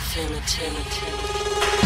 infinity.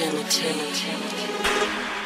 eternity.